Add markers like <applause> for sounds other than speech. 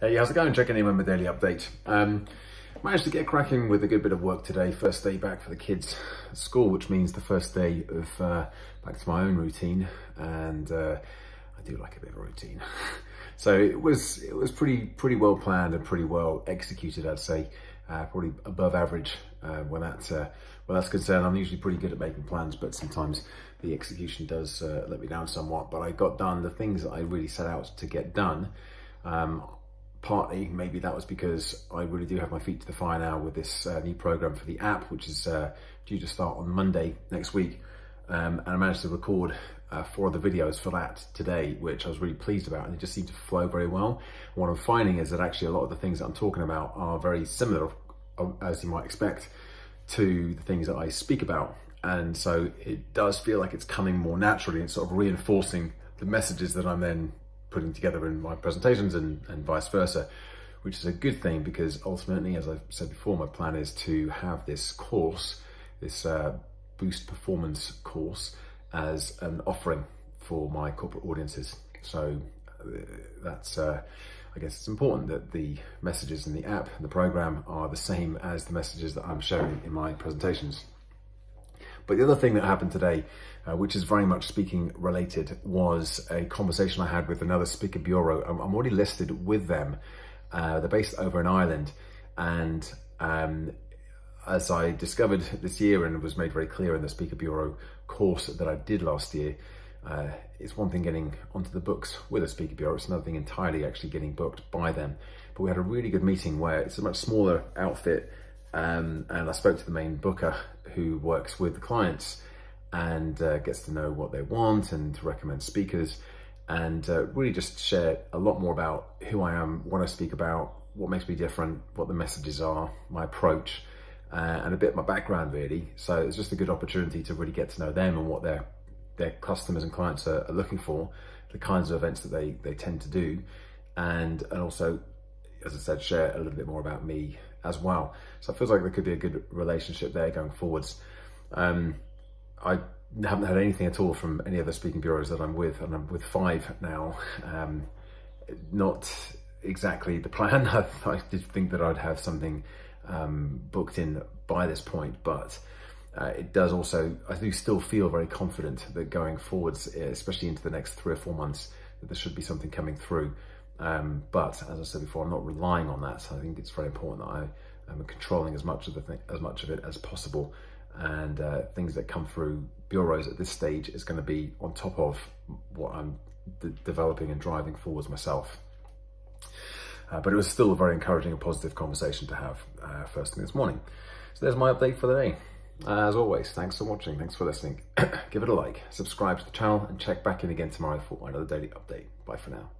Hey, how's it going? Checking in with my daily update. Um, managed to get cracking with a good bit of work today. First day back for the kids at school, which means the first day of uh, back to my own routine. And uh, I do like a bit of a routine. <laughs> so it was it was pretty pretty well planned and pretty well executed, I'd say. Uh, probably above average uh, when that uh, when that's concerned. I'm usually pretty good at making plans, but sometimes the execution does uh, let me down somewhat. But I got done the things that I really set out to get done. Um, partly maybe that was because I really do have my feet to the fire now with this uh, new program for the app, which is uh, due to start on Monday next week. Um, and I managed to record uh, four of the videos for that today, which I was really pleased about, and it just seemed to flow very well. What I'm finding is that actually a lot of the things that I'm talking about are very similar, uh, as you might expect, to the things that I speak about. And so it does feel like it's coming more naturally and sort of reinforcing the messages that I'm then putting together in my presentations and, and vice versa, which is a good thing because ultimately, as I've said before, my plan is to have this course, this uh, Boost Performance course, as an offering for my corporate audiences. So uh, that's, uh, I guess it's important that the messages in the app and the program are the same as the messages that I'm sharing in my presentations. But the other thing that happened today, uh, which is very much speaking related, was a conversation I had with another speaker bureau. I'm, I'm already listed with them. Uh, they're based over in Ireland. And um, as I discovered this year and was made very clear in the speaker bureau course that I did last year, uh, it's one thing getting onto the books with a speaker bureau, it's another thing entirely actually getting booked by them. But we had a really good meeting where it's a much smaller outfit um, and I spoke to the main booker who works with the clients and uh, gets to know what they want and to recommend speakers and uh, really just share a lot more about who I am, what I speak about, what makes me different, what the messages are, my approach, uh, and a bit of my background really. So it's just a good opportunity to really get to know them and what their their customers and clients are, are looking for, the kinds of events that they they tend to do, and and also, as I said, share a little bit more about me as well. So it feels like there could be a good relationship there going forwards. Um, I haven't had anything at all from any other speaking bureaus that I'm with, and I'm with five now. Um, not exactly the plan. <laughs> I, I, did think that I'd have something um, booked in by this point, but uh, it does also, I do still feel very confident that going forwards, especially into the next three or four months, that there should be something coming through. Um, but as I said before, I'm not relying on that. So I think it's very important that I am controlling as much of the thing, as much of it as possible. And uh, things that come through bureaus at this stage is going to be on top of what I'm developing and driving forwards myself. Uh, but it was still a very encouraging and positive conversation to have uh, first thing this morning. So there's my update for the day. as always, thanks for watching, thanks for listening. <clears throat> Give it a like, subscribe to the channel, and check back in again tomorrow for another daily update. Bye for now.